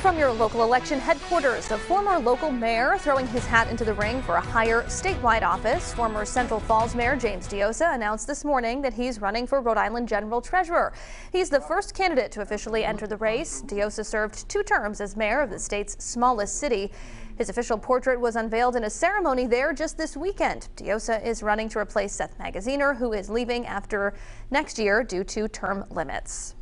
From your local election headquarters, the former local mayor throwing his hat into the ring for a higher statewide office. Former Central Falls Mayor James Diossa announced this morning that he's running for Rhode Island General Treasurer. He's the first candidate to officially enter the race. Diossa served two terms as mayor of the state's smallest city. His official portrait was unveiled in a ceremony there just this weekend. Diossa is running to replace Seth Magaziner, who is leaving after next year due to term limits.